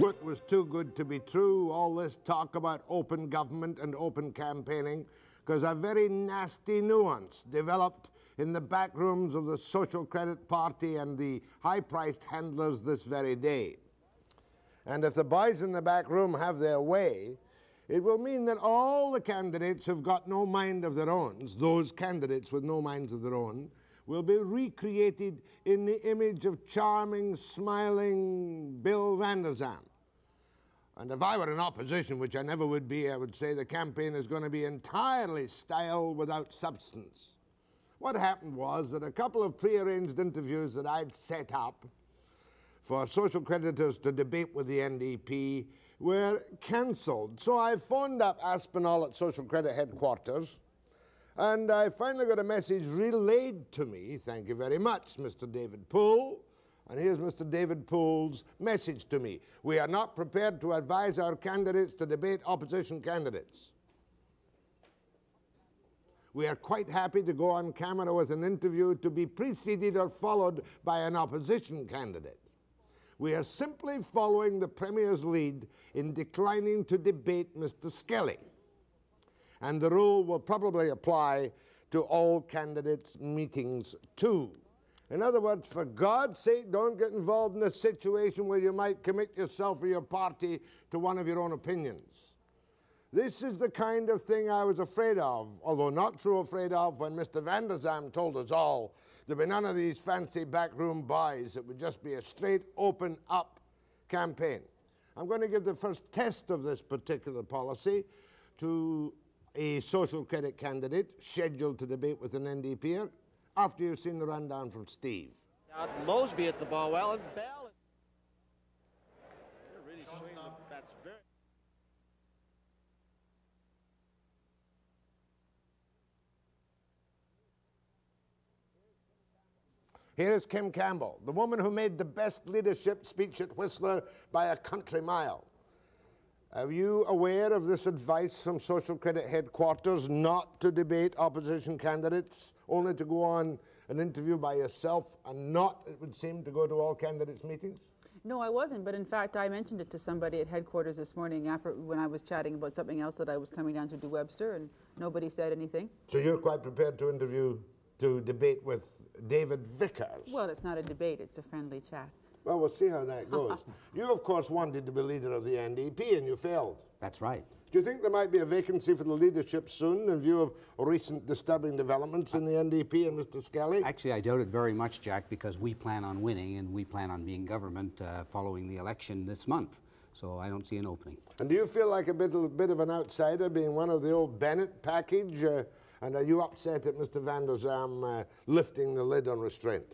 It was too good to be true, all this talk about open government and open campaigning, because a very nasty nuance developed in the back rooms of the Social Credit Party and the high-priced handlers this very day. And if the boys in the back room have their way, it will mean that all the candidates who've got no mind of their own, those candidates with no minds of their own, will be recreated in the image of charming, smiling Bill Vander Zalm. And if I were in opposition, which I never would be, I would say the campaign is going to be entirely style without substance. What happened was that a couple of prearranged interviews that I'd set up for social creditors to debate with the NDP were cancelled. So I phoned up Aspinall at Social Credit headquarters and I finally got a message relayed to me. Thank you very much, Mr. David Poole. And here's Mr. David Poole's message to me. We are not prepared to advise our candidates to debate opposition candidates. We are quite happy to go on camera with an interview to be preceded or followed by an opposition candidate. We are simply following the Premier's lead in declining to debate Mr. Skelly. And the rule will probably apply to all candidates' meetings too. In other words, for God's sake, don't get involved in a situation where you might commit yourself or your party to one of your own opinions. This is the kind of thing I was afraid of, although not so afraid of when Mr. Vander Zalm told us all there'd be none of these fancy backroom buys. It would just be a straight, open up campaign. I'm going to give the first test of this particular policy to a social credit candidate scheduled to debate with an NDP after you've seen the rundown from Steve. Out Moseby at the ball well and Bell. They're really swinging the bats very. Here's Kim Campbell, the woman who made the best leadership speech at Whistler by a country mile. Are you aware of this advice from Social Credit headquarters not to debate opposition candidates, only to go on an interview by yourself and not, it would seem, to go to all candidates' meetings? No, I wasn't, but in fact, I mentioned it to somebody at headquarters this morning when I was chatting about something else that I was coming down to do Webster, and nobody said anything. So you're quite prepared to interview, to debate with David Vickers? Well, it's not a debate, it's a friendly chat. Well, we'll see how that goes. you, of course, wanted to be leader of the NDP and you failed. That's right. Do you think there might be a vacancy for the leadership soon in view of recent disturbing developments in the NDP and Mr. Skelly? Actually, I doubt it very much, Jack, because we plan on winning and we plan on being government uh, following the election this month. So I don't see an opening. And do you feel like a bit, a bit of an outsider being one of the old Bennett package? Uh, and are you upset at Mr. Vander Zalm uh, lifting the lid on restraint?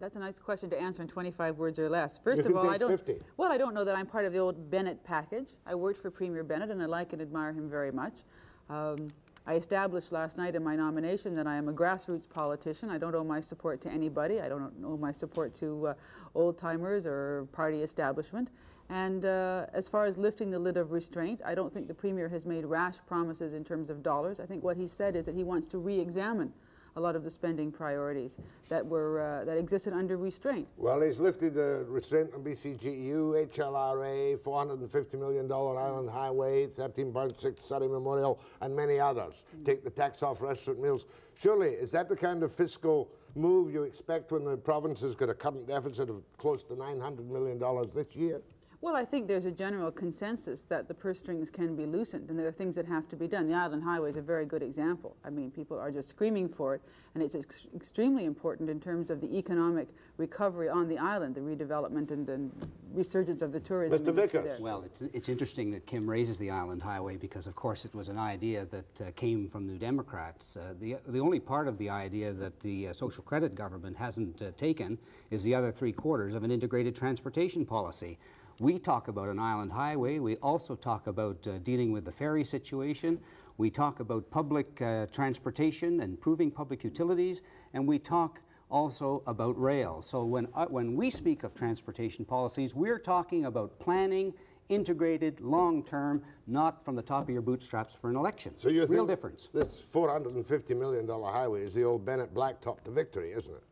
That's a nice question to answer in 25 words or less. First of all, I don't. 50. Well, I don't know that I'm part of the old Bennett package. I worked for Premier Bennett, and I like and admire him very much. Um, I established last night in my nomination that I am a grassroots politician. I don't owe my support to anybody. I don't owe my support to uh, old timers or party establishment. And uh, as far as lifting the lid of restraint, I don't think the Premier has made rash promises in terms of dollars. I think what he said is that he wants to re examine a lot of the spending priorities that were uh, that existed under restraint. Well, he's lifted the restraint on BCGEU, HLRA, $450 million Island Highway, 13.6 Surrey Memorial, and many others. Take the tax off restaurant meals. Surely, is that the kind of fiscal move you expect when the province has got a current deficit of close to $900 million this year? Well, I think there's a general consensus that the purse strings can be loosened, and there are things that have to be done. The Island Highway is a very good example. I mean, people are just screaming for it, and it's ex extremely important in terms of the economic recovery on the island, the redevelopment and, and resurgence of the tourism Mr. industry Vickers. there. Well, it's, it's interesting that Kim raises the Island Highway because, of course, it was an idea that uh, came from New Democrats. Uh, the, the only part of the idea that the uh, social credit government hasn't uh, taken is the other three quarters of an integrated transportation policy. We talk about an island highway. We also talk about uh, dealing with the ferry situation. We talk about public uh, transportation, improving public utilities, and we talk also about rail. So when, uh, when we speak of transportation policies, we're talking about planning, integrated, long-term, not from the top of your bootstraps for an election. So you Real difference. this $450 million highway is the old Bennett Blacktop to victory, isn't it?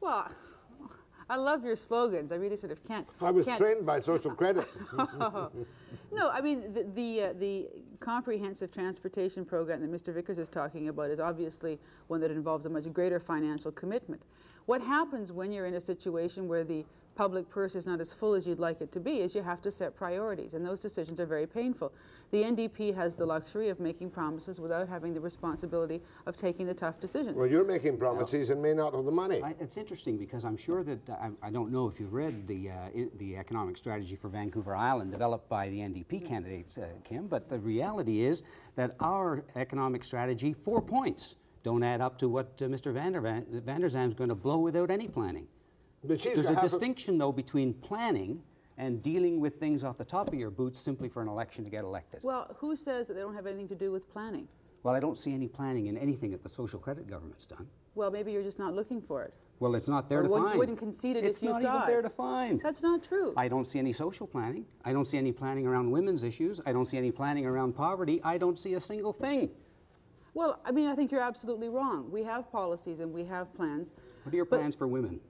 Well, I love your slogans. I really sort of can't. I was can't, trained by social credit. No, I mean, the, the, uh, the comprehensive transportation program that Mr. Vickers is talking about is obviously one that involves a much greater financial commitment. What happens when you're in a situation where the public purse is not as full as you'd like it to be is you have to set priorities, and those decisions are very painful. The NDP has the luxury of making promises without having the responsibility of taking the tough decisions. well, you're making promises and may not have the money. I, it's interesting because I'm sure that uh, I, I don't know if you've read the uh, i- the economic strategy for Vancouver Island developed by the NDP candidates, uh, Kim. But the reality is that our economic strategy, four points, don't add up to what uh, Mr. Vander Van, Vander Zalm's going to blow without any planning. But she's There's a half a- distinction, though, between planning and dealing with things off the top of your boots simply for an election to get elected. Well, who says that they don't have anything to do with planning? Well, I don't see any planning in anything that the social credit government's done. Well, maybe you're just not looking for it. Well, it's not there Or to wouldn't- find. wouldn't concede it if it's you not saw even there to find. That's not true. I don't see any social planning. I don't see any planning around women's issues. I don't see any planning around poverty. I don't see a single thing. Well, I mean, I think you're absolutely wrong. We have policies and we have plans. What are your But- plans for women?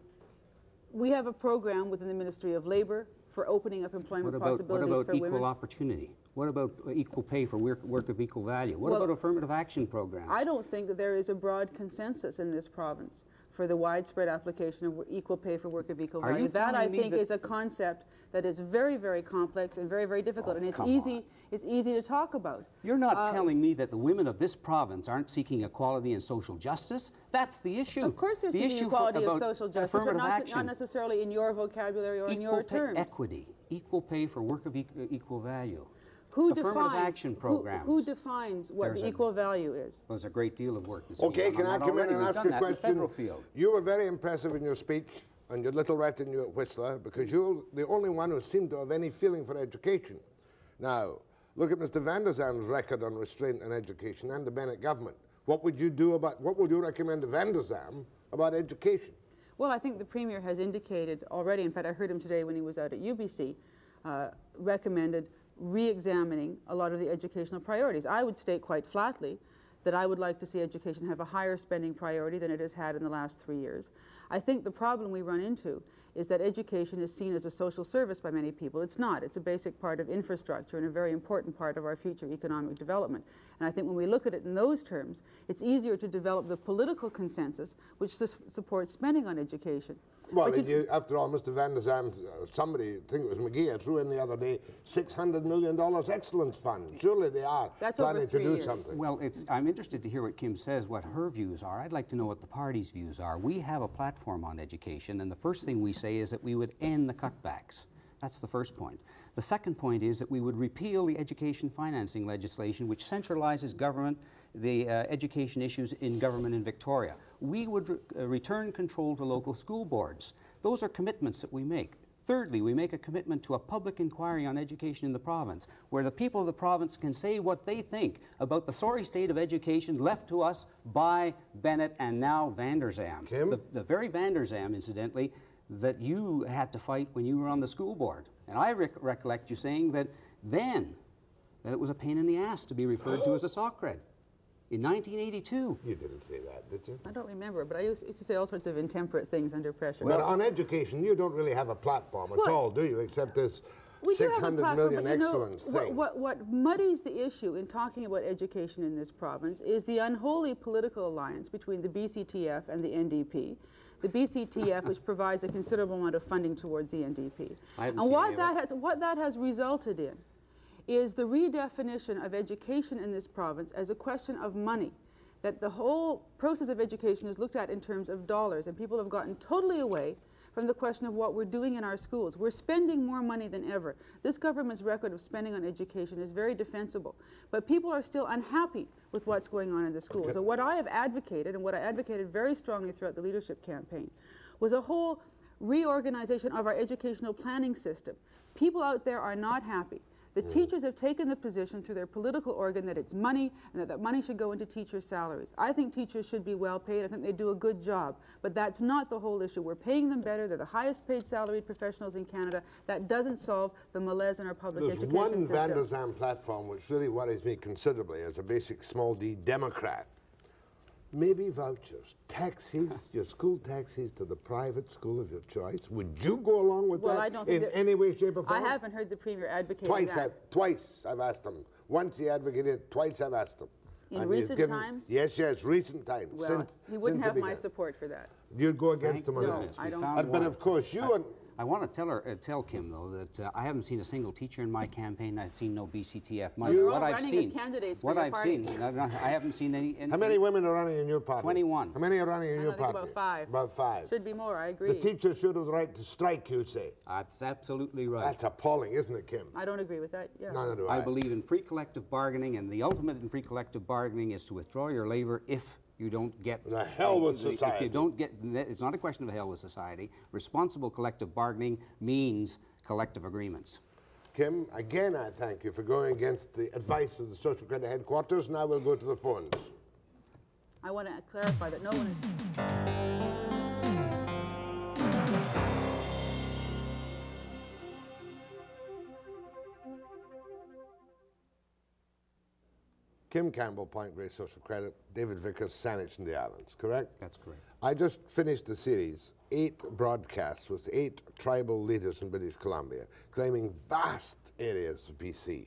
We have a program within the Ministry of Labor for opening up employment What about, what about for equal women. opportunity? What about equal pay for work, work of equal value? What Well, about affirmative action programs? I don't think that there is a broad consensus in this province for the widespread application of equal pay for work of equal Are value. That, I think, that- is a concept that is very, very complex and very, very difficult, and it's easy. on. It's easy to talk about. You're not Uh, telling me that the women of this province aren't seeking equality and social justice. That's the issue. Of course, they're the seeking equality of social justice, but not, not necessarily in your vocabulary or in equal your pay, terms. equity, equal pay for work of equal, equal value. Who affirmative defines action who- programs. Who, defines what There's the a- equal value is? Well, There's a great deal of work that's being Okay, can I come in and ask a that in the question? field. You were very impressive in your speech and your little rat in your Whistler because you're the only one who seemed to have any feeling for education. Now, look at Mr. Vander Zalm's record on restraint and education and the Bennett government. What would you do about, what would you recommend to Vander Zalm about education? Well, I think the Premier has indicated already, in fact, I heard him today when he was out at UBC, uh, recommended re-examining a lot of the educational priorities. I would state quite flatly that I would like to see education have a higher spending priority than it has had in the last three years. I think the problem we run into is that education is seen as a social service by many people. It's not. It's a basic part of infrastructure and a very important part of our future economic development. And I think when we look at it in those terms, it's easier to develop the political consensus which sus- supports spending on education. Well, you- you, after all, Mr. Vander Zalm, uh, somebody, I think it was McGeer, threw in the other day $600 million excellence fund. Surely they are That's over planning to do years. something. Well, it's, I'm interested to hear what Kim says, what her views are. I'd like to know what the party's views are. We have a platform on education, and the first thing we say is that we would end the cutbacks. That's the first point. The second point is that we would repeal the education financing legislation, which centralizes government, the uh, education issues in government in Victoria. We would re- uh, return control to local school boards. Those are commitments that we make. Thirdly, we make a commitment to a public inquiry on education in the province, where the people of the province can say what they think about the sorry state of education left to us by Bennett and now Vander Zalm. Kim? The, the very Vander Zalm, incidentally, that you had to fight when you were on the school board. And I rec- recollect you saying that then, that it was a pain in the ass to be referred to as a SOCRED. In 1982, You didn't say that, did you? I don't remember, but I used used to say all sorts of intemperate things under pressure. but on education, you don't really have a platform at all, do you? Except this We do have a 600 platform, million but you know, excellence what, thing. What, what muddies the issue in talking about education in this province is the unholy political alliance between the BCTF and the NDP. The BCTF, which provides a considerable amount of funding towards the NDP. I haven't and seen what any that has what that has resulted in is the redefinition of education in this province as a question of money. That the whole process of education is looked at in terms of dollars, and people have gotten totally away from the question of what we're doing in our schools. We're spending more money than ever. This government's record of spending on education is very defensible, but people are still unhappy with what's going on in the schools. So, what I have advocated, and what I advocated very strongly throughout the leadership campaign, was a whole reorganization of our educational planning system. People out there are not happy. The teachers have taken the position through their political organ that it's money and that that money should go into teachers' salaries. I think teachers should be well paid. I think they do a good job. But that's not the whole issue. We're paying them better. They're the highest paid salaried professionals in Canada. That doesn't solve the malaise in our public There's education one system. Van der Zan platform which really worries me considerably as a basic small d Democrat. Maybe vouchers, taxis, your school taxis to the private school of your choice. Would you go along with Well, that I don't in think that- any way, shape, or form? I haven't heard the Premier advocate Twice, that. I've, twice I've asked him. Once he advocated, twice I've asked him. In And recent given- times? Yes, yes, recent times. Well, since, he wouldn't since have my support for that. You'd go against Thank him on No, that. I don't- But, but of course, you and I want to tell her, uh, tell Kim though that uh, I haven't seen a single teacher in my campaign. I've seen no BCTF money. You're what all I've running seen, as candidates for what your I've party. seen, no, no, I haven't seen any. any how many women are running in your party? 21. How many are running in I your think party? about five. About five. Should be more, I agree. The agree. teachers should have the right to strike, you say. That's absolutely right. That's appalling, isn't it, Kim? I don't agree with that, yeah. Neither do I. I believe in free collective bargaining, and the ultimate in free collective bargaining is to withdraw your labor if you don't get The hell with if you society. don't get. It's not a question of the hell with society. Responsible collective bargaining means collective agreements. Kim, again, I thank you for going against the advice of the Social Credit Headquarters. Now we'll go to the phones. I want to clarify that no one, Kim Campbell, Point Grey Social Credit, David Vickers, Saanich and the Islands, correct? That's correct. I just finished the series, eight broadcasts with eight tribal leaders in British Columbia, claiming vast areas of BC.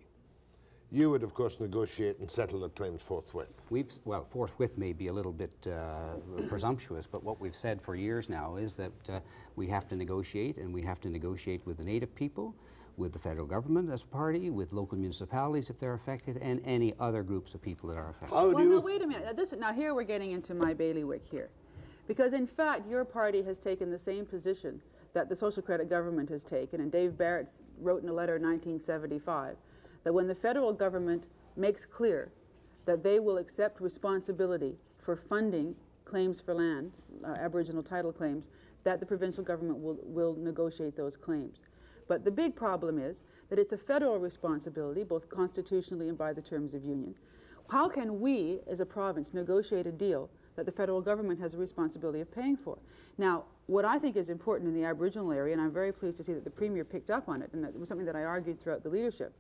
You would, of course, negotiate and settle the claims forthwith. We've, well, forthwith may be a little bit uh, presumptuous, but what we've said for years now is that uh, we have to negotiate, and we have to negotiate with the native people, with the federal government as a party, with local municipalities if they're affected, and any other groups of people that are affected. How well, do you no, wait a minute. Now, This, now here we're getting into my bailiwick here. Because in fact, your party has taken the same position that the social credit government has taken, and Dave Barrett wrote in a letter in 1975 that when the federal government makes clear that they will accept responsibility for funding claims for land, uh, Aboriginal title claims, that the provincial government will, will negotiate those claims. But the big problem is that it's a federal responsibility, both constitutionally and by the terms of union. How can we, as a province, negotiate a deal that the federal government has a responsibility of paying for? Now, what I think is important in the Aboriginal area, and I'm very pleased to see that the Premier picked up on it, and it was something that I argued throughout the leadership,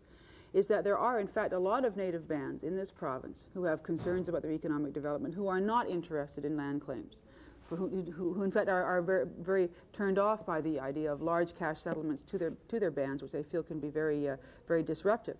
is that there are, in fact, a lot of native bands in this province who have concerns about their economic development who are not interested in land claims, who, who, who in fact are, are very, very turned off by the idea of large cash settlements to their, to their bands, which they feel can be very, uh, very disruptive.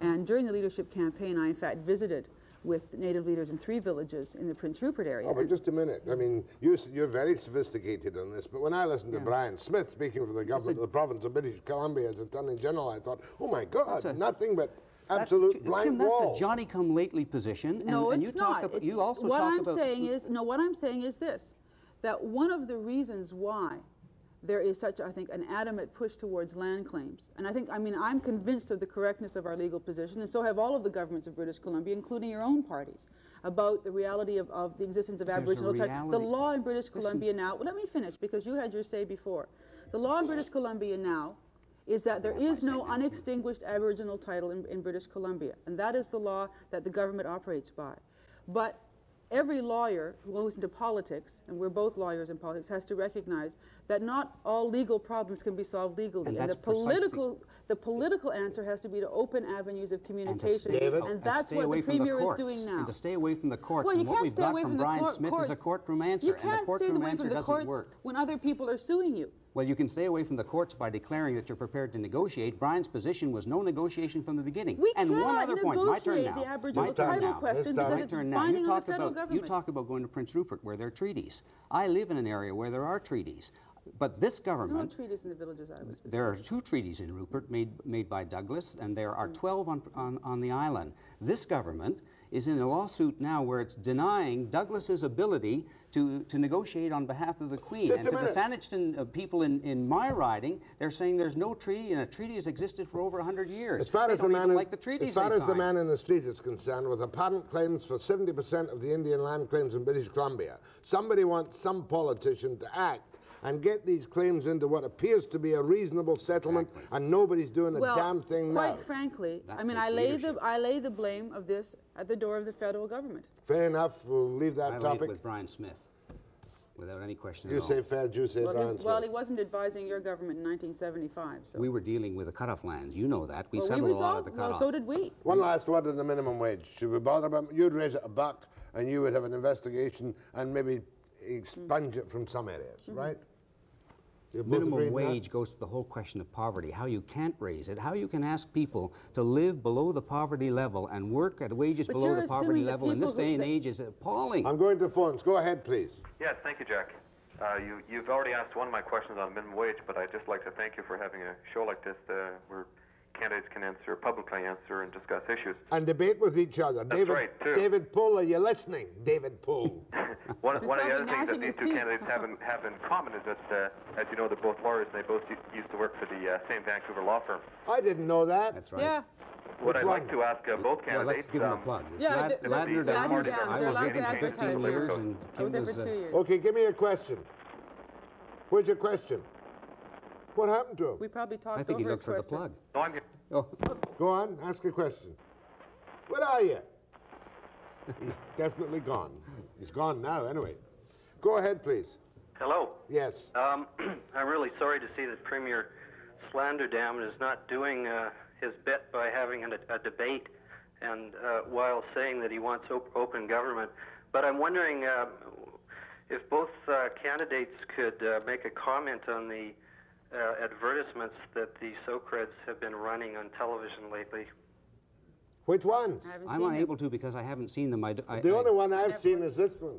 And during the leadership campaign, I in fact visited with native leaders in three villages in the Prince Rupert area. Oh, but just a minute. I mean, you, s- you're very sophisticated on this, but when I listened to Brian Smith speaking for the government of the province of British Columbia as Attorney General, I thought, oh my God, a- nothing but absolute Kim, blank that's wall. a Johnny-come-lately position, and, no, and it's you talk not. about. It's- You also what talk I'm about. saying is no. What I'm saying is this: that one of the reasons why there is such, I think, an adamant push towards land claims, and I think, I mean, I'm convinced of the correctness of our legal position, and so have all of the governments of British Columbia, including your own parties, about the reality of, of the existence of There's Aboriginal title. The law in British Columbia now. Well, let me finish because you had your say before. The law in British Columbia now is that there is no unextinguished Aboriginal title in, in British Columbia, and that is the law that the government operates by. But every lawyer who goes into politics, and we're both lawyers in politics, has to recognize that not all legal problems can be solved legally. And the that's precisely- political, the political answer has to be to open avenues of communication, stay, David? and and that's stay what away the premier courts, is doing now. And to stay away from the courts. Well, you and what can't we've stay got away from from the Brian cour- Smith courts. is a courtroom answer, You and the can't courtroom stay away answer from the doesn't courts work. when other people are suing you. Well, you can stay away from the courts by declaring that you're prepared to negotiate. Brian's position was no negotiation from the beginning. We and one cannot other point, my turn now. the Aboriginal my turn title now. question because my it's turn now. binding you the talk federal about, government. You talk about going to Prince Rupert where there are treaties. I live in an area where there are treaties. But this There are no government treaties in the villages I was. there are two treaties in Rupert made, made by Douglas, and there are 12 on, on, on the island. This government is in a lawsuit now where it's denying Douglas's ability to, to negotiate on behalf of the Queen. Just and a to the minute. Saanich uh, people in, in my riding, they're saying there's no treaty, and a treaty has existed for over 100 years. As far they as the don't man, even in, like the treaties as far as the man in the street is concerned, with apparent claims for 70% of the Indian land claims in British Columbia, somebody wants some politician to act and get these claims into what appears to be a reasonable settlement, and nobody's doing a damn thing quite now. frankly, That I mean, I lay leadership. the I lay the blame of this at the door of the federal government. Fair enough. We'll leave that I topic. with Brian Smith, without any question You at all. say fair, you say Well, Brian he, well, he wasn't advising your government in 1975. So We were dealing with the cutoff lands. You know that. We well, settled we a lot of resolved. the Well, so did we. One last word on the minimum wage. Should we bother about? You'd raise it a buck. and you would have an investigation and maybe expunge it from some areas, mm-hmm. right? You both Minimum agree to that? wage goes to the whole question of poverty, how you can't raise it, how you can ask people to live below the poverty level and work at wages But below the poverty level in this day and age is appalling. I'm going to phones. Go ahead, please. Yes, thank you, Jack. Uh, you, you've already asked one of my questions on minimum wage, but I'd just like to thank you for having a show like this uh, where candidates can answer, publicly answer, and discuss issues. And debate with each other. David, right, too. David Poole, are you listening? David Poole. One, He's one of the other things that these two teeth. candidates have in, have in common is that, uh, as you know, they're both lawyers and they both used to work for the uh, same Vancouver law firm. I didn't know that. That's right. Yeah. What Which I'd like to ask uh, both Well, let's give them a um, plug. It's Yeah, Lad- the- the- Ladner the Downs. Ladner Downs, I was allowed with him for 15 years, and I Kim was there was, for uh, two years. Okay, give me a question. Where's your question? What happened to him? We probably talked over I think he over looked his for the plug. no, I'm here. Oh, Go on, ask a question. What are you? He's definitely gone. He's gone now, anyway. Go ahead, please. Hello. Yes. Um, I'm really sorry to see that Premier Slanderdam is not doing uh, his bit by having a, a debate and uh, while saying that he wants op- open government. But I'm wondering uh, if both uh, candidates could uh, make a comment on the uh, advertisements that the Socreds have been running on television lately. Which ones? I haven't I'm unable them. to because I haven't seen them. I, d- I- The I- only one I've never seen is this one.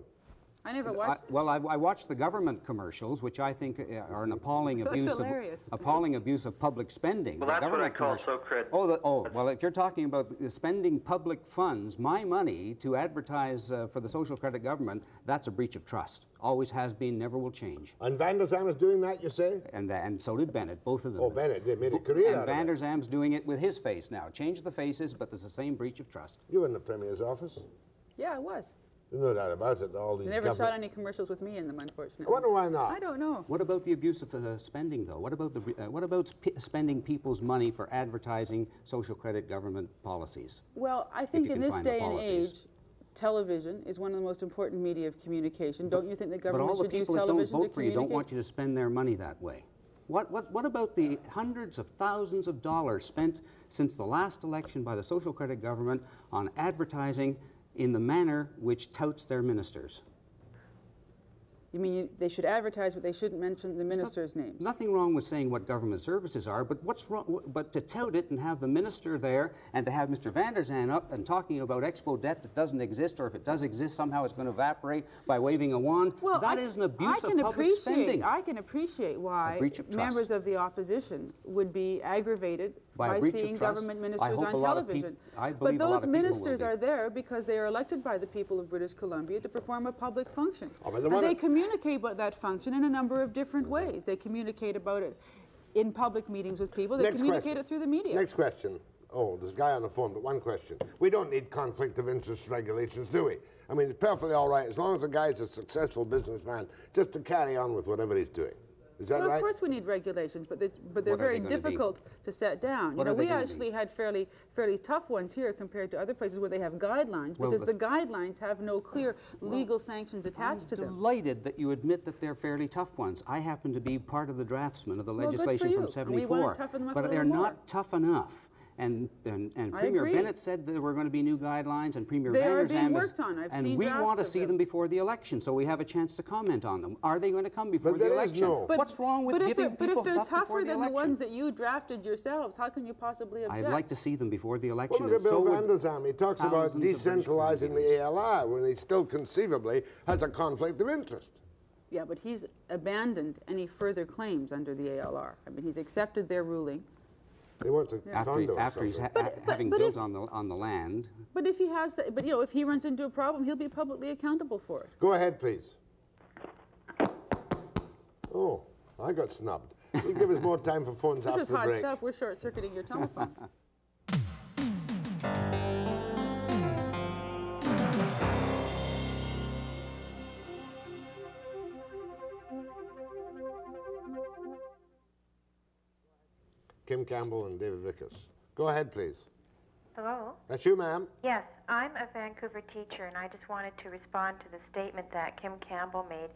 I never I, watched. well, I, I watched the government commercials, which I think uh, are an appalling abuse hilarious. of appalling abuse of public spending. Well, The that's what I call commercial- Socred. Oh, the, oh, well, if you're talking about spending public funds, my money to advertise uh, for the social credit government, that's a breach of trust. Always has been, never will change. And Vander Zalm is doing that, you say? And, uh, and so did Bennett, both of them. Oh, Bennett, they made a career And out Van der it. Zam's doing it with his face now. Change the faces, but there's the same breach of trust. You were in the Premier's office. Yeah, I was. There's no doubt about it. All these They never shot any commercials with me in them, unfortunately. I wonder why not. I don't know. What about the abuse of uh, spending, though? What about the uh, what about sp- spending people's money for advertising social credit government policies? Well, I think in this day and age, television is one of the most important media of communication. Don't you think the But government all the should use people that don't television to vote for you don't want you to spend their money that way. What, what, what about the hundreds of thousands of dollars spent since the last election by the social credit government on advertising in the manner which touts their ministers? You mean you, they should advertise, but they shouldn't mention the ministers' names? Nothing wrong with saying what government services are, but what's wrong? But to tout it and have the minister there, and to have Mr. Vander Zalm up and talking about expo debt that doesn't exist, or if it does exist, somehow it's going to evaporate by waving a wand. Well, that I, is an abuse I can of public appreciate, spending. I can appreciate why of members of the opposition would be aggravated By by, seeing government ministers on television. I but those of people will ministers are there because they are elected by the people of British Columbia to perform a public function. Oh, the and they communicate about that function in a number of different ways. They communicate about it in public meetings with people. They Next communicate question. it through the media. Next question. Oh, there's a guy on the phone, but one question. We don't need conflict of interest regulations, do we? I mean, it's perfectly all right as long as the guy's a successful businessman, just to carry on with whatever he's doing. Is that Well, right? of course we need regulations, but, but they're What very they gonna be? difficult to set down. What you know, we gonna actually had fairly fairly tough ones here compared to other places where they have guidelines Well, because but- the guidelines have no clear legal sanctions attached to I'm them. delighted that you admit that they're fairly tough ones. I happen to be part of the draftsmen of the Well, good for legislation you. from And we wanna 74. toughen them up but little they're more. not tough enough. And, and, and Premier agree. Bennett said there were going to be new guidelines, and Premier They Van are der being is- worked on. I've and seen we want to see them. them before the election, so we have a chance to comment on them. Are they going to come before But the there is election? no- But, What's wrong with but if giving they're, but if they're tougher the than election? the ones that you drafted yourselves, how can you possibly object? I'd like to see them before the Well, election. look at and so Bill would Vander Zalm. He talks about thousands of British decentralizing the Columbians. ALR when he still conceivably has a conflict of interest. Yeah, but he's abandoned any further claims under the ALR. I mean, he's accepted their ruling. He wants a After, he- condo after he's ha- But- but- having but built if- on the on the land, But if he has that, but you know, if he runs into a problem, he'll be publicly accountable for it. Go ahead, please. Oh, I got snubbed. We'll give us more time for phones This after is the hot stuff. We're short-circuiting your telephones. Kim Campbell and David Vickers. Go ahead, please. Hello? That's you, ma'am. Yes, I'm a Vancouver teacher, and I just wanted to respond to the statement that Kim Campbell made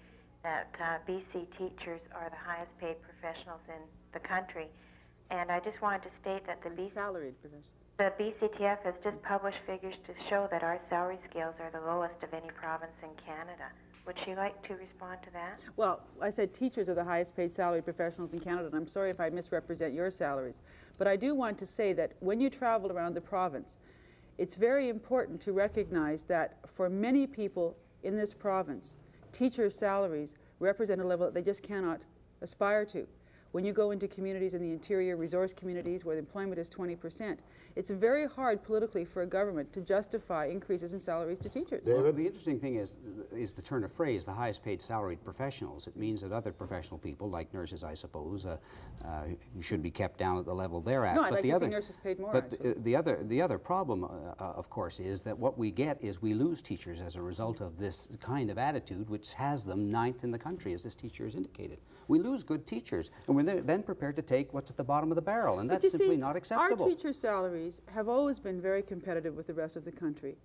that uh, BC teachers are the highest paid professionals in the country. And I just wanted to state that the BC, Salaried profession. The BCTF has just published figures to show that our salary scales are the lowest of any province in Canada. Would she like to respond to that? Well, I said teachers are the highest paid salaried professionals in Canada, and I'm sorry if I misrepresent your salaries. But I do want to say that when you travel around the province, it's very important to recognize that for many people in this province, teachers' salaries represent a level that they just cannot aspire to. When you go into communities in the interior resource communities where the employment is 20%, it's very hard politically for a government to justify increases in salaries to teachers. Well, the interesting thing is, is the turn of phrase, the highest paid salaried professionals. It means that other professional people, like nurses, I suppose, uh, uh, should be kept down at the level they're at. No, I'd but like the to other, see nurses paid more, But uh, the other, the other problem, uh, uh, of course, is that what we get is we lose teachers as a result of this kind of attitude, which has them ninth in the country, as this teacher has indicated. We lose good teachers, and we're then- then prepared to take what's at the bottom of the barrel, and But that's simply see, not acceptable. Our teacher salaries have always been very competitive with the rest of the country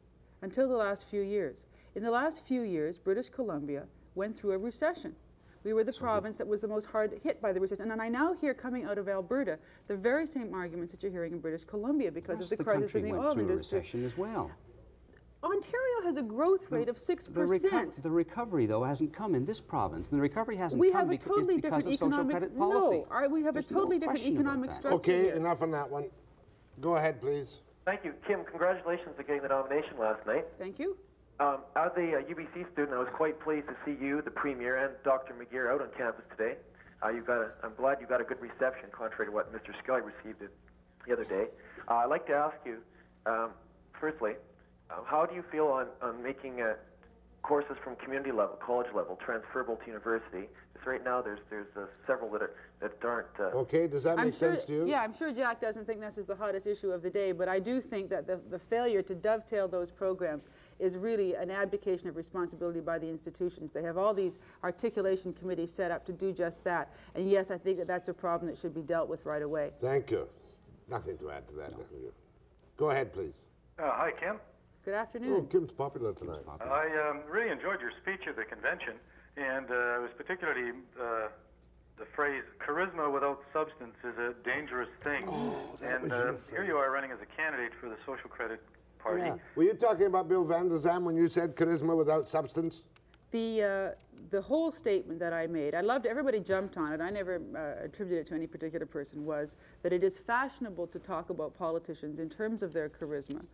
until the last few years. In the last few years, British Columbia went through a recession. We were the province that was the most hard hit by the recession. And I now hear coming out of Alberta the very same arguments that you're hearing in British Columbia because of the of crisis in the oil industry. recession as well. Ontario has a growth rate of 6%. The, reco- the recovery, though, hasn't come in this province, and the recovery hasn't we come have a because, totally because different of social economic credit policy. No, our- we have There's a no totally different economic structure. Okay, here. enough on that one. Go ahead, please. Thank you. Kim, congratulations on getting the nomination last night. Thank you. Um, as a uh, UBC student, I was quite pleased to see you, the Premier, and Dr. McGeer out on campus today. Uh, you've got a, I'm glad you got a good reception, contrary to what Mr. Skelly received it the other day. Uh, I'd like to ask you, um, firstly, um, how do you feel on, on making uh, courses from community level, college level, transferable to university? Because right now there's, there's uh, several that, are, that aren't. Uh, Okay, does that I'm make sure, sense to you? Yeah, I'm sure Jack doesn't think this is the hottest issue of the day, but I do think that the, the failure to dovetail those programs is really an abdication of responsibility by the institutions. They have all these articulation committees set up to do just that. And yes, I think that that's a problem that should be dealt with right away. Thank you. Nothing to add to that. thank you. Go ahead, please. Uh, hi, Kim. Good afternoon. Oh, afternoon. Kim's popular tonight. I um, really enjoyed your speech at the convention, and uh, I was particularly uh, the phrase "charisma without substance is a dangerous thing." Oh, that and was uh, your here you are running as a candidate for the Social Credit Party. Yeah. Were you talking about Bill Vander Zalm when you said charisma without substance? The, uh, the whole statement that I made, I loved, everybody jumped on it, I never uh, attributed it to any particular person, was that it is fashionable to talk about politicians in terms of their charisma.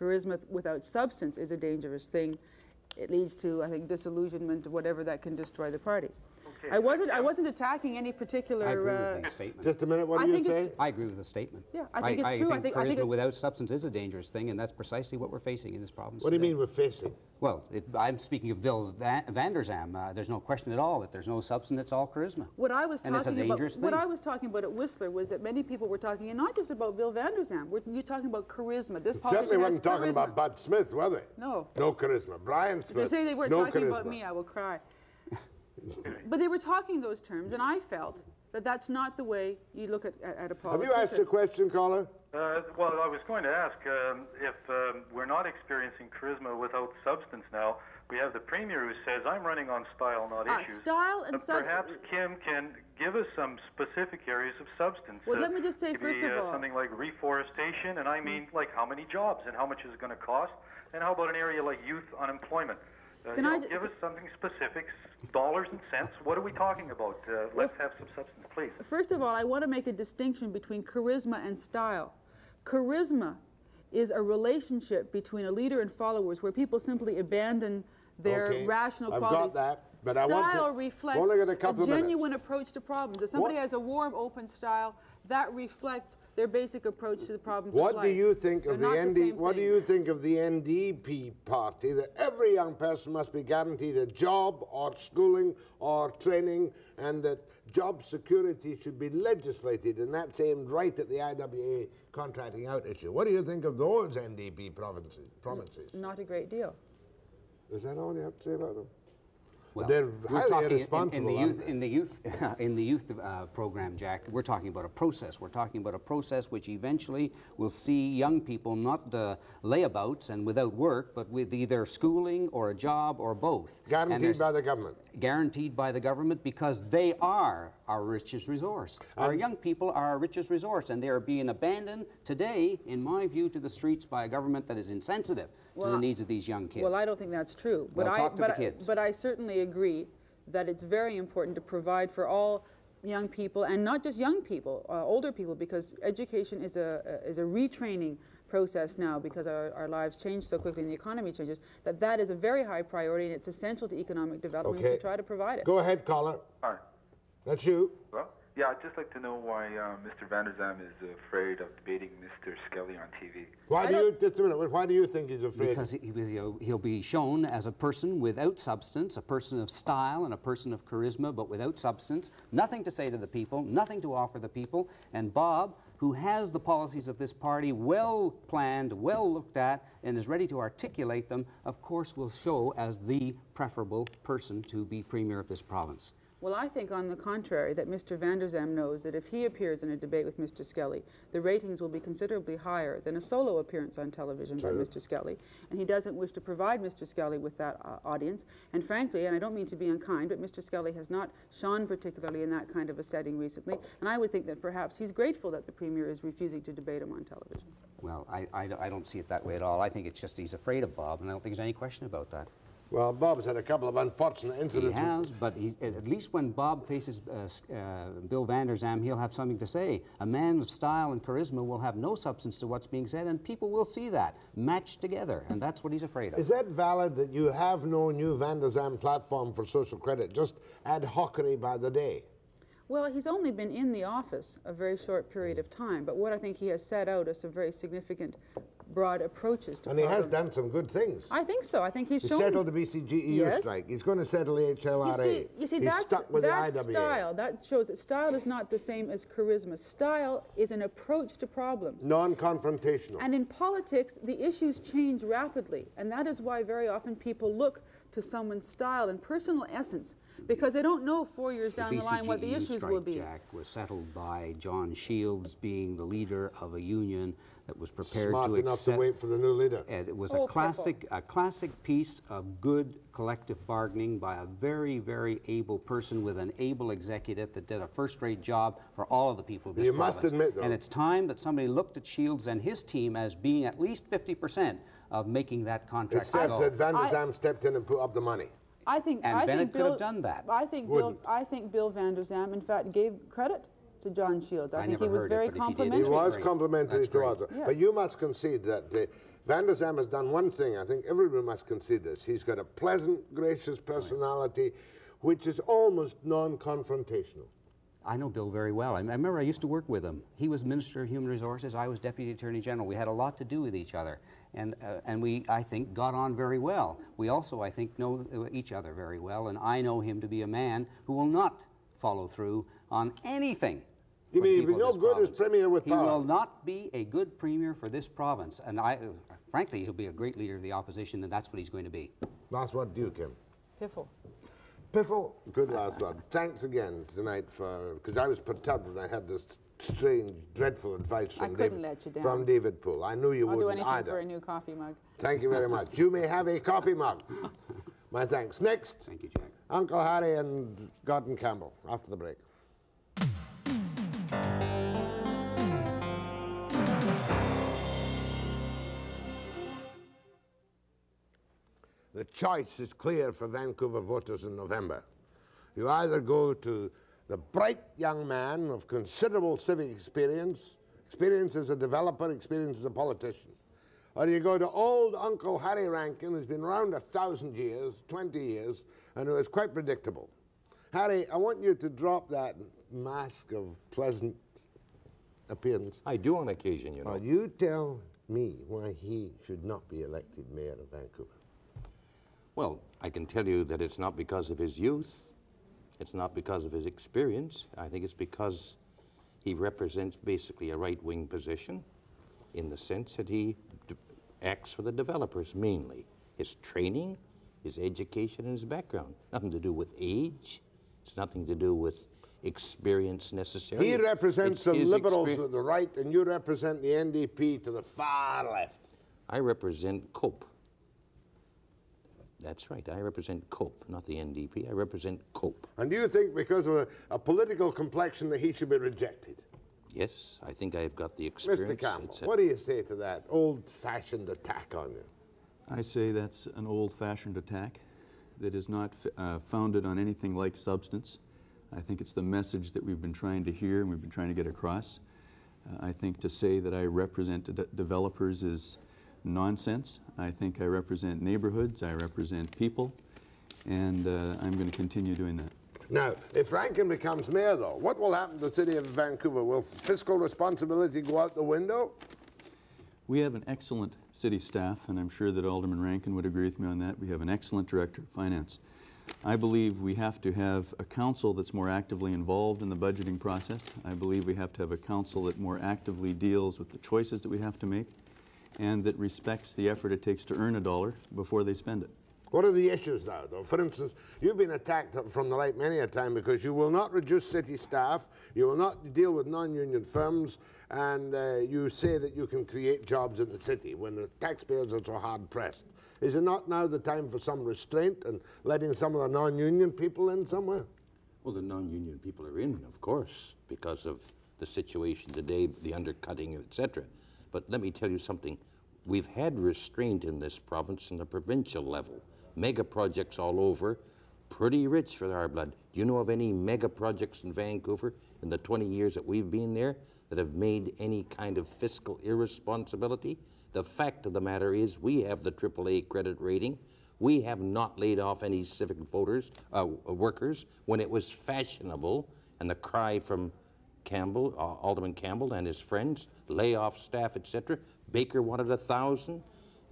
Charisma without substance is a dangerous thing. It leads to, I think, disillusionment, whatever that can destroy the party. I wasn't, I wasn't attacking any particular. I agree uh, with the statement. Just a minute, what I do you think say? I agree with the statement. Yeah, I think it's true. I think- I charisma think it- without substance is a dangerous thing, and that's precisely what we're facing in this province. What do you mean we're facing? Well, it, I'm speaking of Bill Van, Vander Zalm. Uh, there's no question at all that there's no substance. It's all charisma. What I was And talking about, dangerous what. I was talking about at Whistler was that many people were talking, and not just about Bill Van der you're talking about charisma. This Certainly politician has wasn't talking charisma. about Bud Smith, were they? No. No charisma. Brian If they say they weren't no talking charisma. about me, I will cry. But they were talking those terms, and I felt that that's not the way you look at, at, at a Have you asked a question, caller? Uh, well, I was going to ask um, if um, we're not experiencing charisma without substance now. We have the premier who says, "I'm running on style, not Ah, issues." style and Uh, sub- Perhaps Kim can give us some specific areas of substance. Well, let me just say, maybe, first of uh, all- something like reforestation, and I mean, like how many jobs and how much is it going to cost, and how about an area like youth unemployment? Uh, Can you I know, ju- give us something specific, dollars and cents. What are we talking about? Uh, let's have some substance, please. First of all, I want to make a distinction between charisma and style. Charisma is a relationship between a leader and followers where people simply abandon their Okay, rational I've got qualities. that, but I want to- style I've reflects only got a couple of minutes. genuine approach to problems. If somebody What- has a warm, open style, that reflects their basic approach to the problems What of life. do you think of the ND? same what do you think of the NDP party that every young person must be guaranteed a job or schooling or training, and that job security should be legislated, and that's aimed right at the IWA contracting out issue. What do you think of those NDP provinces? Provinces? Not a great deal. Is that all you have to say about them? Well, They're highly talking in- irresponsible. In, the youth, in the youth, in the youth uh, program, Jack, we're talking about a process. We're talking about a process which eventually will see young people not uh, layabouts and without work, but with either schooling or a job or both. Guaranteed by the government. Guaranteed by the government because they are our richest resource. Our young people are our richest resource, and they are being abandoned today, in my view, to the streets by a government that is insensitive to the needs of these young kids. Well, I don't think that's true. But Well, I, talk to but the I- kids. but I certainly agree that it's very important to provide for all young people, and not just young people, uh, older people, because education is a, is a retraining process now because our, our lives change so quickly and the economy changes, that that is a very high priority and it's essential to economic development. We Okay. should try to provide it. Go ahead, caller. Hi. That's you. Well, yeah, I'd just like to know why uh, Mr. Vander Zalm is afraid of debating Mr. Skelly on TV. Why do you, just a minute, why do you think he's afraid? Because he, he'll, he'll be shown as a person without substance, a person of style and a person of charisma, but without substance, nothing to say to the people, nothing to offer the people. And Bob, who has the policies of this party well planned, well looked at, and is ready to articulate them, of course will show as the preferable person to be premier of this province. Well, I think, on the contrary, that Mr. Vander Zalm knows that if he appears in a debate with Mr. Skelly, the ratings will be considerably higher than a solo appearance on television by Mr. Skelly. And he doesn't wish to provide Mr. Skelly with that uh, audience. And frankly, and I don't mean to be unkind, but Mr. Skelly has not shone particularly in that kind of a setting recently. And I would think that perhaps he's grateful that the Premier is refusing to debate him on television. Well, I, I, I don't see it that way at all. I think it's just he's afraid of Bob, and I don't think there's any question about that. Well, Bob's had a couple of unfortunate incidents. He incidents. has, but he, at least when Bob faces uh, uh, Bill Vander Zalm, he'll have something to say. A man of style and charisma will have no substance to what's being said, and people will see that matched together, and that's what he's afraid of. Is that valid that you have no new Vander Zalm platform for social credit, just ad hocery by the day? Well, he's only been in the office a very short period of time, but what I think he has set out is a very significant, broad approaches to And he has done some good things. I think so. I think he's He shown. settled the BCGEU Yes. strike. He's going to settle the HLRA. You see, you see He's that's, stuck with that's the IWA. style. That shows that style is not the same as charisma. Style is an approach to problems. Non-confrontational. And in politics, the issues change rapidly. And that is why very often people look to someone's style and personal essence because they don't know four years down the, line what the issues strike, will be. Jack, was settled by John Shields being the leader of a union that was prepared Smart to enough accept. to wait for the new leader. And it was Oh, a classic, a classic piece of good collective bargaining by a very, very able person with an able executive that did a first-rate job for all of the people of this You must admit, though- And it's time that somebody looked at Shields and his team as being at least 50% of making that contract Except go. that Van der I- Zam stepped in and put up the money. I think And I Bennett think could Bill, have done that. I think Wouldn't. Bill I think Bill Vander Zalm in fact gave credit to John Shields. I, I think never he was heard it, very but if he He was was complimentary That's to great. others. Yes. But you must concede that uh, Vander Zalm has done one thing. I think everyone must concede this. He's got a pleasant, gracious personality, which is almost non-confrontational. I know Bill very well. I, I remember I used to work with him. He was Minister of Human Resources. I was Deputy Attorney General. We had a lot to do with each other, and uh, and we I think got on very well. We also I think know uh, each other very well, and I know him to be a man who will not follow through on anything. You mean he'd be no this good as. Premier with He power? will not be a good premier for this province, and I, uh, frankly, he'll be a great leader of the opposition, and that's what he's going to be. Last word to you, Kim. Piffle. Piffle, good last word. Thanks again tonight for, because I was perturbed when I had this strange, dreadful advice I from, couldn't David, let you down. from David Poole. I knew you I'll do wouldn't anything either. for a new coffee mug. Thank you very much. You may have a coffee mug. My thanks. Next, Thank you, Jack. Uncle Harry and Gordon Campbell after the break. The choice is clear for Vancouver voters in November. You either go to the bright young man of considerable civic experience, experience as a developer, experience as a politician, or you go to old Uncle Harry Rankin, who's been around a thousand years, 20 years, and who is quite predictable. Harry, I want you to drop that mask of pleasant appearance. I do on occasion, you know. Now, you tell me why he should not be elected mayor of Vancouver. Well, I can tell you that it's not because of his youth. It's not because of his experience. I think it's because he represents basically a right wing position in the sense that he d- acts for the developers mainly. His training his education and his background. Nothing to do with age. It's nothing to do with experience necessarily. He represents It's the liberals to the right, and you represent the NDP to the far left. I represent COPE. That's right. I represent COPE, not the NDP. I represent COPE. And do you think because of a, a political complexion that he should be rejected? Yes, I think I've got the experience. Mr. Campbell, a- what do you say to that old-fashioned attack on you? I say that's an old-fashioned attack that is not f- uh, founded on anything like substance. I think it's the message that we've been trying to hear and we've been trying to get across. Uh, I think to say that I represent de- developers is nonsense. I think I represent neighborhoods, I represent people, and uh, I'm going to continue doing that. Now, if Rankin becomes mayor, though, what will happen to the city of Vancouver? Will fiscal responsibility go out the window? We have an excellent city staff, and I'm sure that Alderman Rankin would agree with me on that. We have an excellent director of finance. I believe we have to have a council that's more actively involved in the budgeting process. I believe we have to have a council that more actively deals with the choices that we have to make and that respects the effort it takes to earn a dollar before they spend it. What are the issues now, though? For instance, you've been attacked from the right many a time because you will not reduce city staff, you will not deal with non-union firms, and uh, you say that you can create jobs in the city when the taxpayers are so hard-pressed. Is it not now the time for some restraint and letting some of the non-union people in somewhere? Well, the non-union people are in, of course, because of the situation today, the undercutting, etc. But let me tell you something. We've had restraint in this province in the provincial level. Mega projects all over, pretty rich for our blood. Do you know of any mega projects in Vancouver in the 20 years that we've been there that have made any kind of fiscal irresponsibility? The fact of the matter is we have the AAA credit rating. We have not laid off any civic voters, uh, workers, when it was fashionable, and the cry from Campbell, uh, Alderman Campbell and his friends, lay off staff, etc. Baker wanted a thousand.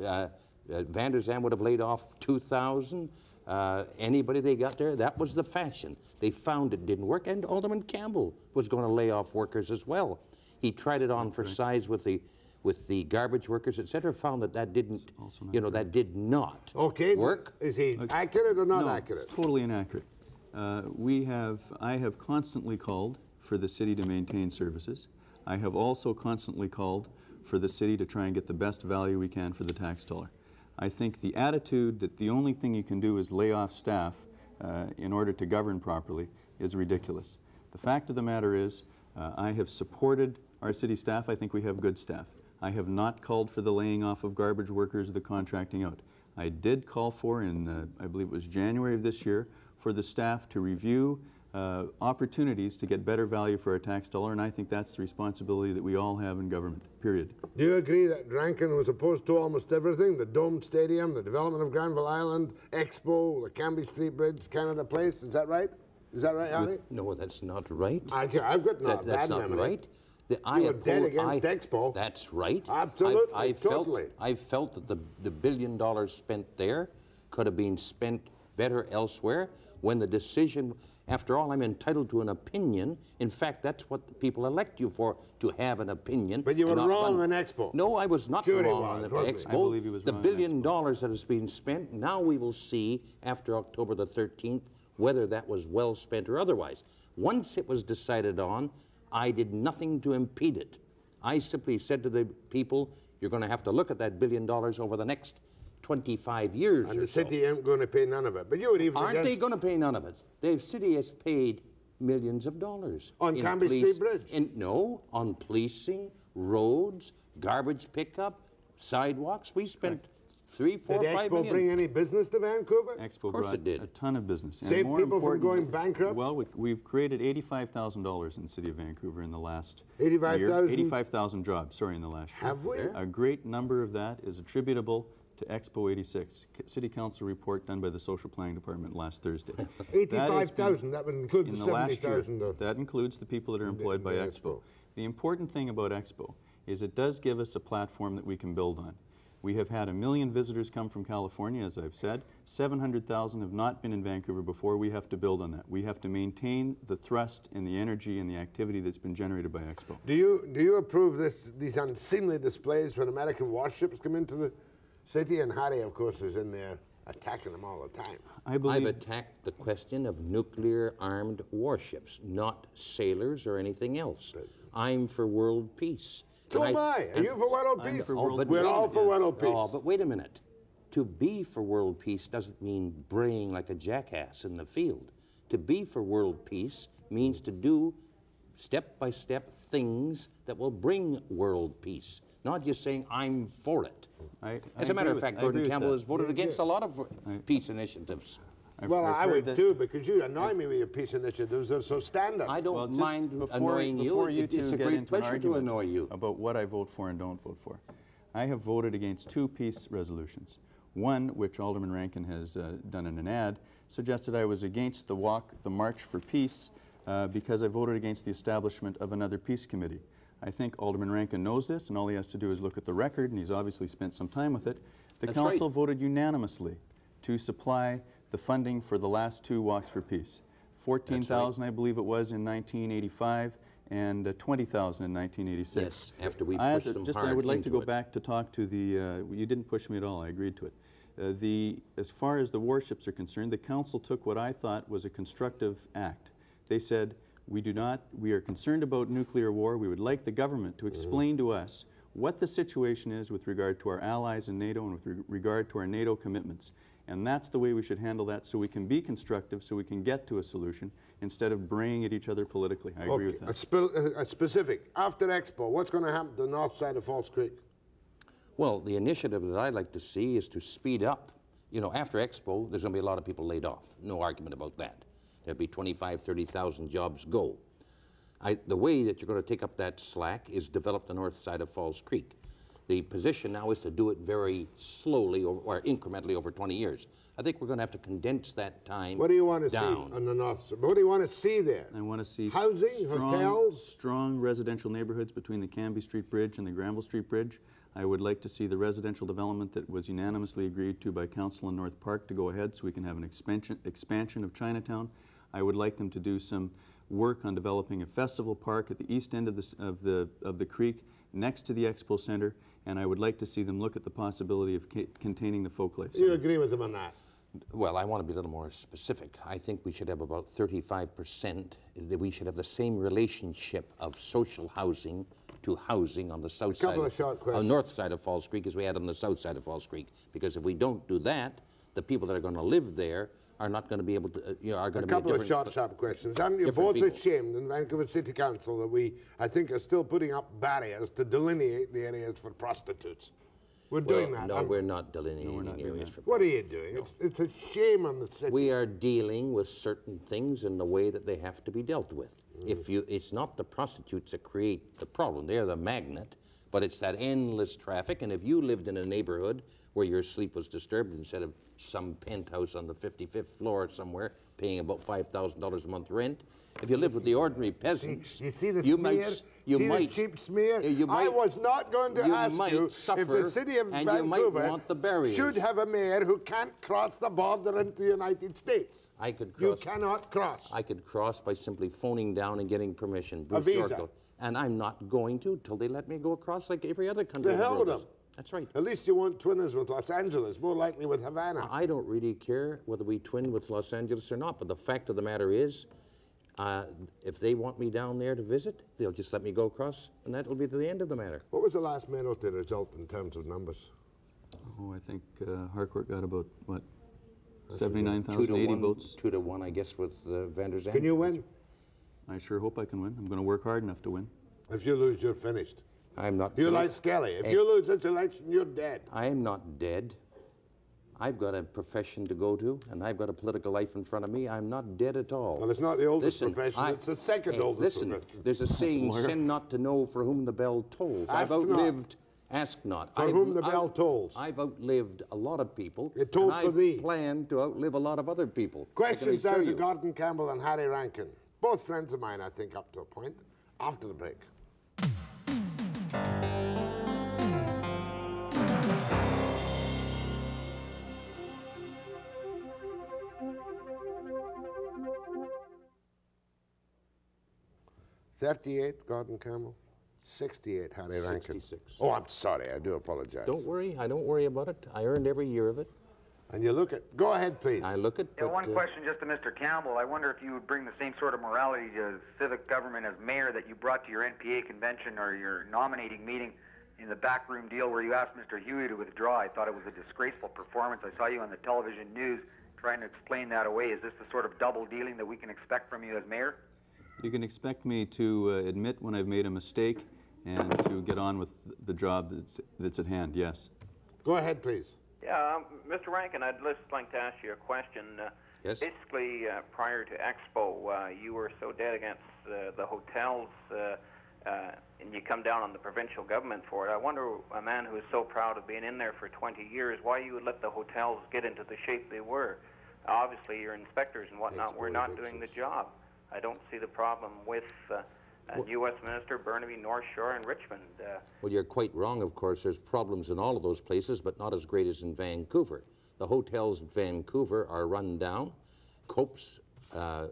Uh, uh, Vander Zalm would have laid off 2,000. Uh, anybody they got there, that was the fashion. They found it didn't work, and Alderman Campbell was going to lay off workers as well. He tried it on for size with the with the garbage workers, etc. Found that that didn't, you know, that did not Okay, work. Is he accurate or not no, accurate? It's totally inaccurate. Uh, we have, I have constantly called for the city to maintain services. I have also constantly called for the city to try and get the best value we can for the tax dollar. I think the attitude that the only thing you can do is lay off staff uh, in order to govern properly is ridiculous. The fact of the matter is, uh, I have supported our city staff. I think we have good staff. I have not called for the laying off of garbage workers or the contracting out. I did call for, in uh, I believe it was January of this year, for the staff to review uh, opportunities to get better value for our tax dollar, and I think that's the responsibility that we all have in government, period. Do you agree that Rankin was opposed to almost everything? The Dome Stadium, the development of Granville Island, Expo, the Cambie Street Bridge, Canada Place. Is that right? Is that right, Ali? No, that's not right. I, have got not That- that's bad not memory. right. The- I You were dead oppo- against I- Expo. That's right. Absolutely, I, I totally. Felt, I felt that the, the billion dollars spent there could have been spent better elsewhere when the decision, after all, I'm entitled to an opinion. In fact, that's what the people elect you for, to have an opinion. But you were wrong run- on Expo. No, I was not Sure wrong was, on the? Expo. I believe he was the billion dollars that has been spent, now we will see after October the 13th whether that was well spent or otherwise. Once it was decided on, I did nothing to impede it. I simply said to the people, you're going to have to look at that billion dollars over the next 25 years And the so. city ain't going to pay none of it. But you were even Aren't they going to pay none of it? The city has paid millions of dollars. On in Cambie Street Bridge? In, no, on policing, roads, garbage pickup, sidewalks. We spent three, four, Did five Expo million. bring any business to Vancouver? Expo course brought it did. a ton of business. and Saved more people from going bankrupt? Well, we, we've created $85,000 in the city of Vancouver in the last 85,000? year. 85,000 jobs, sorry, in the last year. Have we? A great number of that is attributable to Expo 86, City Council report done by the Social Planning Department last Thursday. That has been- 85,000, that would include the in the year, 70,000 uh, That includes the people that are employed by the Expo. Expo. The important thing about Expo is it does give us a platform that we can build on. We have had a million visitors come from California, as I've said. 700,000 have not been in Vancouver before. We have to build on that. We have to maintain the thrust and the energy and the activity that's been generated by Expo. Do you, do you approve this, these unseemly displays when American warships come into the city? And Harry, of course, is in there attacking them all the time. I believe I've attacked the question of nuclear armed warships, not sailors or anything else. I'm for world peace. So am I. Are you for world peace? for Oh, world but We're all minute. for world peace. Oh, but wait a minute. To be for world peace doesn't mean braying like a jackass in the field. To be for world peace means to do step by step things that will bring world peace, not just saying, I'm for it. I- I As a matter of fact, I Gordon Campbell that. has voted Yeah, against yeah. a lot of peace initiatives. I've- Well, I've I would that- too, because you annoy me with your peace initiatives. They're so standard. I don't Well, mind before, annoying you. before you It- two it's a get great into an pleasure to annoy you. about what I vote for and don't vote for, I have voted against two peace resolutions. One, which Alderman Rankin has uh, done in an ad, suggested I was against the walk, the March for Peace, uh, because I voted against the establishment of another peace committee. I think Alderman Rankin knows this, and all he has to do is look at the record, and he's obviously spent some time with it. The That's council right. voted unanimously to supply the funding for the last two walks for peace. 14,000, I believe it was, in 1985, and uh, 20,000 in 1986. Yes, after we I- pushed a- them just, I would like to go it. back to talk to the, uh, you didn't push me at all, I agreed to it. Uh, the, as far as the warships are concerned, the council took what I thought was a constructive act. They said, we do not, we are concerned about nuclear war. We would like the government to explain to us what the situation is with regard to our allies in NATO and with re- regard to our NATO commitments. And that's the way we should handle that so we can be constructive, so we can get to a solution instead of braying at each other politically. I agree with A, that. spe- a specific. After Expo, what's going to happen to the north side of False Creek? Well, the initiative that I'd like to see is to speed up. You know, after Expo, there's going to be a lot of people laid off. No argument about that. There'll be 25, 30,000 jobs go. I, the way that you're going to take up that slack is develop the north side of False Creek. The position now is to do it very slowly or, or incrementally over 20 years. I think we're going to have to condense that time What do you want to down. see on the north side? What do you want to see there? I want to see Housing, strong, hotels? strong residential neighborhoods between the Cambie Street Bridge and the Granville Street Bridge. I would like to see the residential development that was unanimously agreed to by Council in North Park to go ahead so we can have an expansion, expansion of Chinatown. I would like them to do some work on developing a festival park at the east end of the, of the, of the creek next to the Expo Center, and I would like to see them look at the possibility of ca- containing the folk life. You Center. agree with them on that? Well, I want to be a little more specific. I think we should have about 35%, that we should have the same relationship of social housing to housing on the south couple side, of short uh, questions. north side of False Creek as we had on the south side of False Creek. Because if we don't do that, the people that are going to live there are not going to be able to, uh, you know, are A going to be a couple of different... short, sharp questions. Aren't you different both people. ashamed in Vancouver City Council that we, I think, are still putting up barriers to delineate the areas for prostitutes? We're Well, doing that. No, we're not we? we're not delineating areas for What are you doing? It's, it's a shame on the city. We are dealing with certain things in the way that they have to be dealt with. Mm. If you, it's not the prostitutes that create the problem; they're the magnet. But it's that endless traffic. And if you lived in a neighborhood where your sleep was disturbed instead of some penthouse on the 55th floor somewhere paying about five thousand dollars a month rent, if you live with the ordinary peasants, You see the you smear? might, you see might, the cheap smear? you I was not going to you ask might you if the city of and you might Vancouver want the barriers. should have a mayor who can't cross the border into the United States. I could You cross. cannot cross. I could cross by simply phoning down and getting permission. A Bruce visa. Yorko. And I'm not going to till they let me go across like every other country. The hell with them. That's right. At least you won't twin us with Los Angeles, more likely with Havana. I don't really care whether we twin with Los Angeles or not, but the fact of the matter is, uh, if they want me down there to visit, they'll just let me go across, and that'll be the end of the matter. What was the last Mayoralty result in terms of numbers? Oh, I think uh, Harcourt got about, what, Two 79,000, to one, votes? Two to one, I guess, with uh, Vander Zalm. Can you win? I sure hope I can win. I'm going to work hard enough to win. If you lose, you're finished. I'm not. You're like finished. Skelly. If Hey. you lose this election, you're dead. I am not dead. I've got a profession to go to, and I've got a political life in front of me. I'm not dead at all. Well, it's not the oldest Listen, profession, I- it's the second hey, oldest Listen, profession. there's a saying, Lawyer. sin not to know for whom the bell tolls. I've Ask not. outlived, ask not. For I've- whom the bell I've- tolls. I've outlived a lot of people. It tolls and for I've thee. planned to outlive a lot of other people. Questions down to. Gordon Campbell and Harry Rankin. Both friends of mine, I think, up to a point. After the break. Thirty-eight, Gordon Campbell. Sixty-eight, Harry Rankin. 66. Oh, I'm sorry. I do apologize. Don't worry, I don't worry about it. I earned every year of it. And you look at, go ahead, please. I look at. Yeah, but, one uh, question just to Mr. Campbell. I wonder if you would bring the same sort of morality to civic government as mayor that you brought to your NPA convention or your nominating meeting in the backroom deal where you asked Mr. Huey to withdraw. I thought it was a disgraceful performance. I saw you on the television news trying to explain that away. Is this the sort of double dealing that we can expect from you as mayor? You can expect me to uh, admit when I've made a mistake and to get on with the job that's, that's at hand, yes. Go ahead, please. Yeah, um, Mr. Rankin, I'd just like to ask you a question. Uh, Yes. Basically, uh, prior to Expo, uh, you were so dead against uh, the hotels, uh, uh, and you come down on the provincial government for it. I wonder, a man who is so proud of being in there for 20 years, why you would let the hotels get into the shape they were. Obviously, your inspectors and whatnot were not doing the job. I don't see the problem with uh, uh, New Westminster, Burnaby, North Shore, and Richmond. Uh, Well, you're quite wrong, of course. There's problems in all of those places, but not as great as in Vancouver. The hotels in Vancouver are run down. COPE's uh,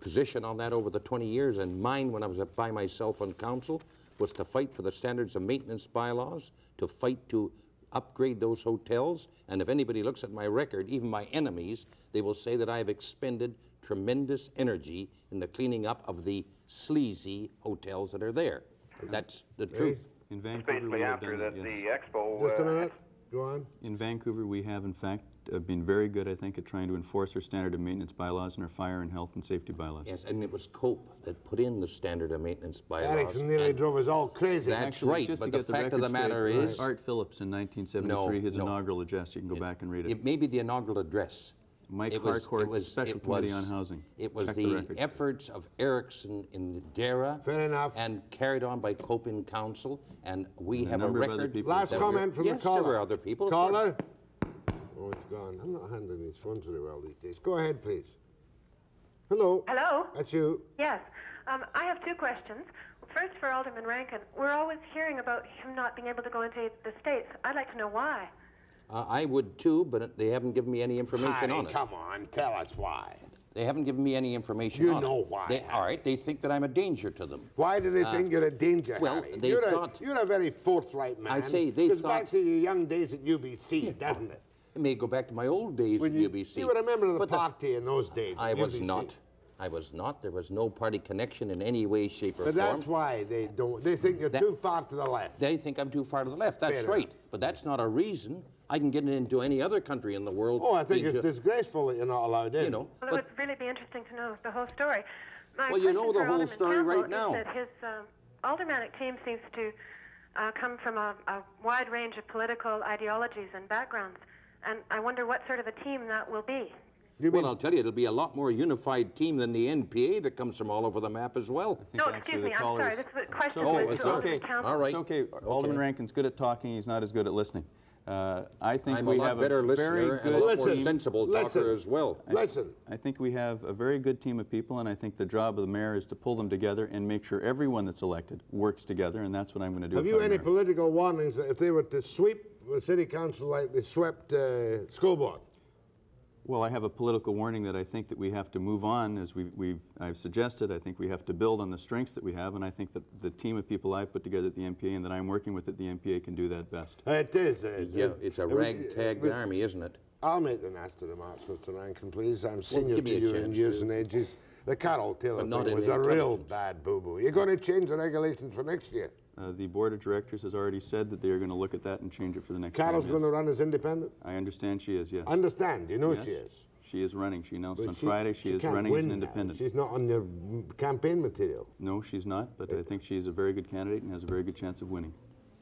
position on that over the 20 years, and mine when I was by myself on council, was to fight for the standards of maintenance bylaws, to fight to upgrade those hotels. And if anybody looks at my record, even my enemies, they will say that I have expended tremendous energy in the cleaning up of the sleazy hotels that are there. That's the truth. In Vancouver, we basically have after done that, yes. the Expo. Just a uh, minute. Go on. In Vancouver, we have, in fact, uh, been very good, I think, at trying to enforce our standard of maintenance bylaws and our fire and health and safety bylaws. Yes, and it was COPE that put in the standard of maintenance bylaws. Eriksen nearly drove us all crazy. That's Actually, right, just but to the get the fact of the matter straight, is... Art Phillips in 1973, his no. inaugural address, you can go back and read it. It may be the inaugural address. Mike It was- Harcourt, it was- Special it Committee was- on Housing. It was Check the the efforts of Eriksen in DERA. Fair enough. And carried on by COPE in Council, and we And have a number of other record. people Last that comment we're- from yes, the caller. there were other people. Caller? Oh, it's gone. I'm not handling these phones very well these days. Go ahead, please. Hello. Hello? That's you. Yes. Um, I have two questions. First, for Alderman Rankin, we're always hearing about him not being able to go into the States. I'd like to know why. Uh, I would too, but they haven't given me any information on it. come on, tell us why. They haven't given me any information You on it. know why, They, all right, they think that I'm a danger to them. Why do they Uh, think you're a danger, well, Harry? they you're thought- A, you're a very forthright man. I say they Goes thought- back to your young days at UBC, doesn't it? It may go back to my old days When at you, UBC. you were a member of the But party in those days. I was UBC. not. I was not. There was no party connection in any way, shape, or But form. But that's why they don't. They think you're That- too far to the left. They think I'm too far to the left. That's Fair right. enough. But that's not a reason. I can get into any other country in the world. Oh, I think into- it's disgraceful that you're not allowed in. You know, Well, it would really be interesting to know the whole story. My Well, you know the whole Alderman story Campbell right now. that his um, aldermanic team seems to uh, come from a, a wide range of political ideologies and backgrounds, and I wonder what sort of a team that will be. Well, I'll tell you, it'll be a lot more unified team than the NPA that comes from all over the map as well. No, excuse me, I'm sorry. This was- question Oh, was it's to okay. Alderman Campbell. All right. It's okay. Alderman Rankin's good at talking. He's not as good at listening. Uh, I think I'm we a have better a listener very and good a lot more team. sensible talker as well. I- Listen. I think we have a very good team of people, and I think the job of the mayor is to pull them together and make sure everyone that's elected works together, and that's what I'm going to do. Have you I'm any mayor. political warnings that if they were to sweep the city council like they swept uh, school board? Well, I have a political warning that I think that we have to move on, as we, we've, I've suggested. I think we have to build on the strengths that we have, and I think that the team of people I've put together at the NPA and that I'm working with at the NPA can do that best. It is. Uh, Yeah, it's a ragtag army, isn't it? I'll make the nasty remarks, Mr. Rankin, please. I'm senior give me to you in years to. and ages. The Carole Taylor But not thing was a real bad boo-boo. You're going to change the regulations for next year. Uh, the board of directors has already said that they are going to look at that and change it for the next Carole's going to run as independent? I understand she is, yes. Understand, you know Yes. she is. She is running. She announced But on she- Friday she, she is running as an now. independent. She's not on your mm, campaign material. No, she's not, but I think she is a very good candidate and has a very good chance of winning.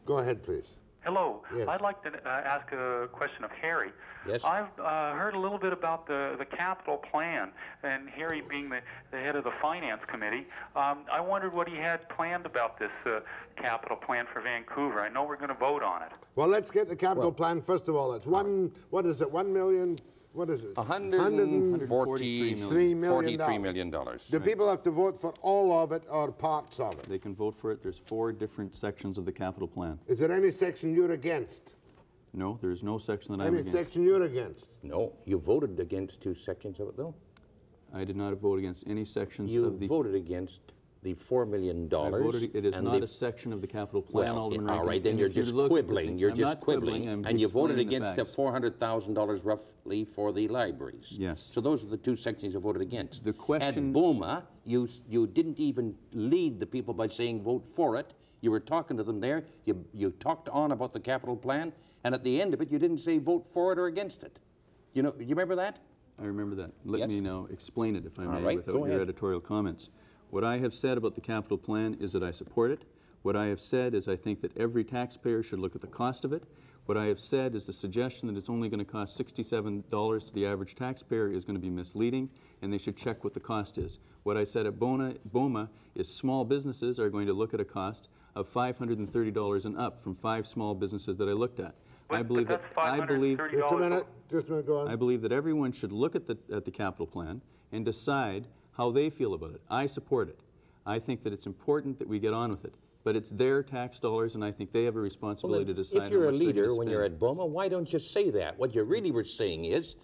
Go ahead, please. Hello. Yes. I'd like to uh, ask a question of Harry. Yes. I've uh, heard a little bit about the, the capital plan, and Harry being the, the head of the finance committee, um, I wondered what he had planned about this uh, capital plan for Vancouver. I know we're going to vote on it. Well, let's get the capital plan first of all. It's one, what is it, one million, what is it? 143 Three million $43. million. dollars. Do people have to vote for all of it or parts of it? They can vote for it. There's four different sections of the capital plan. Is there any section you're against? No, there is no section that I'm against. Any section you're against? No, you voted against two sections of it, though. I did not vote against any sections You of the. voted against the four million dollars. It is not a section of the capital plan, well, Alderman all Rankin, right, then and you're just look quibbling. You're just quibbling, quibbling, and you voted the against the four hundred thousand dollars roughly for the libraries. Yes. So those are the two sections you voted against. The question- At BOMA, you you didn't even lead the people by saying vote for it. You were talking to them there. You you talked on about the capital plan, and at the end of it, you didn't say vote for it or against it. You know, you remember that? I remember that. Let Yes. me now explain it, if I may, right, without your ahead. editorial comments. What I have said about the capital plan is that I support it. What I have said is I think that every taxpayer should look at the cost of it. What I have said is the suggestion that it's only going to cost $67 to the average taxpayer is going to be misleading, and they should check what the cost is. What I said at Bona, BOMA is small businesses are going to look at a cost of $530 and up from five small businesses that I looked at. I believe that I believe Just a minute, just a minute, go on. I believe that everyone should look at the, at the capital plan and decide how they feel about it. I support it. I think that it's important that we get on with it. But it's their tax dollars, and I think they have a responsibility then, to decide if you're how a much they're leader when you're at BOMA, why don't you say that? What you really were saying is,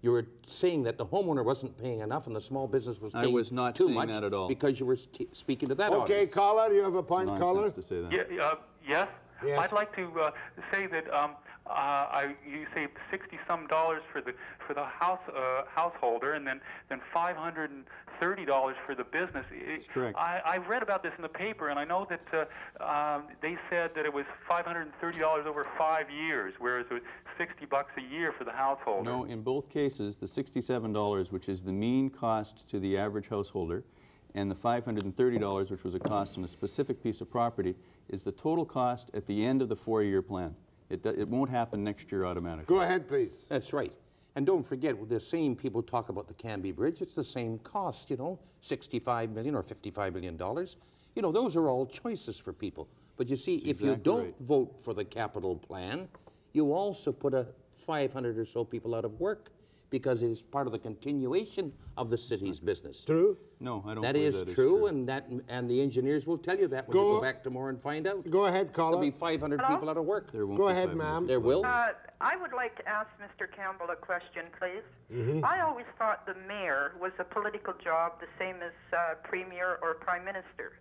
you were saying that the homeowner wasn't paying enough and the small business was paying I paying was not too saying much that at all. because you were st- speaking to that Okay, audience. caller, you have a point, caller? to say that. Yeah, uh, yes? Yes. I'd like to uh, say that um, uh, I, you saved sixty some dollars for the for the house uh, householder, and then then five hundred and thirty dollars for the business. That's correct. I, I read about this in the paper, and I know that uh, um, they said that it was five hundred and thirty dollars over five years, whereas it was sixty bucks a year for the household. No, in both cases, the $67, which is the mean cost to the average householder, and the $530, which was a cost on a specific piece of property, is the total cost at the end of the four-year plan. It, it won't happen next year automatically. Go ahead, please. That's right. And don't forget, the same people talk about the Cambie Bridge, it's the same cost, you know, 65 million or 55 million dollars. You know, those are all choices for people. But you see, if you don't right. vote for the capital plan, you also put a 500 or so people out of work because it is part of the continuation of the city's business. True? No, I don't That believe is that is true, and that and the engineers will tell you that when you Go- go back tomorrow and find out. Go ahead, There'll caller. be 500 Hello? people out of work. There won't Go be ahead, ma'am. There will. Uh, I would like to ask Mr. Campbell a question, please. Mhm. I always thought the mayor was a political job, the same as uh, premier or prime minister.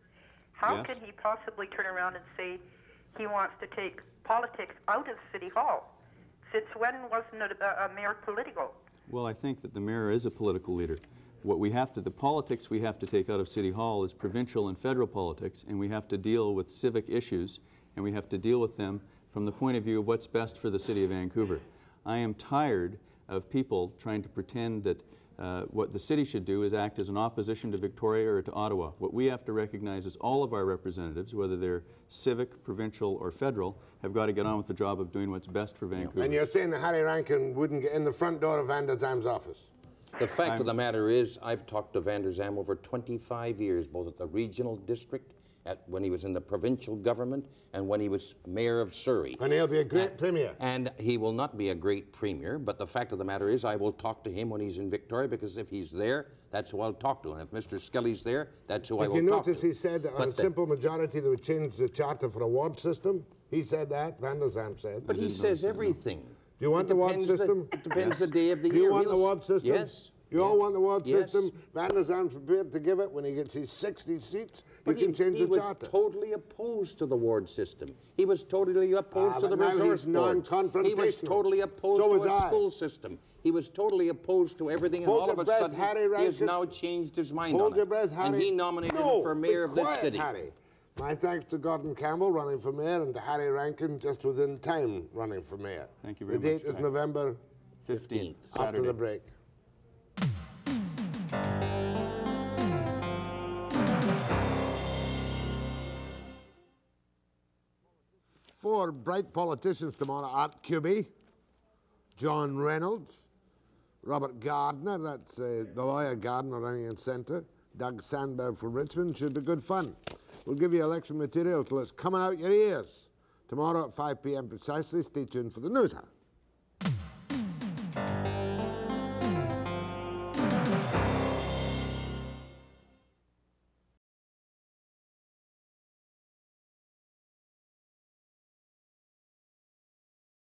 How Yes. can he possibly turn around and say he wants to take politics out of City Hall? Since when wasn't it a, a mayor political? Well, I think that the mayor is a political leader. What we have to, the politics we have to take out of City Hall is provincial and federal politics, and we have to deal with civic issues, and we have to deal with them from the point of view of what's best for the city of Vancouver. I am tired of people trying to pretend that uh, what the city should do is act as an opposition to Victoria or to Ottawa. What we have to recognize is all of our representatives, whether they're civic, provincial, or federal, have got to get on with the job of doing what's best for Vancouver. And you're saying that Harry Rankin wouldn't get in the front door of Vander Zalm's office? The fact of the matter is, I've talked to Van der Zam over 25 years, both at the regional district, at, when he was in the provincial government, and when he was mayor of Surrey. And he'll be a great premier. And he will not be a great premier, but the fact of the matter is, I will talk to him when he's in Victoria, because if he's there, that's who I'll talk to. And if Mr. Skelly's there, that's who I Did will you talk to. notice he said that on a But the- simple majority they would change the charter for a ward system? He said that, Vander Zalm said. But he says everything. Do you want the ward depends the- system? it depends the day of the year. Do you want the He'll- ward system? Yes. You all want the ward Yes. system? Vander Zalm's prepared to give it when he gets his 60 seats. But you can he, change he the was charter. totally opposed to the ward system. He was totally opposed Ah, to the but resource board. He was totally opposed So to was a I. school system. He was totally opposed to everything, and Hold all of a breath, sudden, Harry he has now changed his mind Hold on your it. breath, Harry. And he nominated no, him for mayor be of this city. Harry. My thanks to Gordon Campbell running for mayor and to Harry Rankin just within time running for mayor. Thank you very the much. The date is November 15th, after Saturday. the break. Four bright politicians tomorrow Art Cuby, John Reynolds, Robert Gardner, that's uh, the lawyer Gardner running in centre, Doug Sandberg from Richmond. Should be good fun. We'll give you election material till it's coming out your ears. Tomorrow at 5 p.m. precisely. Stay tuned for the news hour.